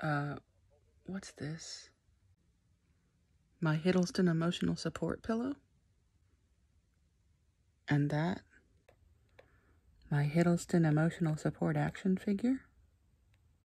Uh, what's this? My Hiddleston emotional support pillow. And that, my Hiddleston emotional support action figure.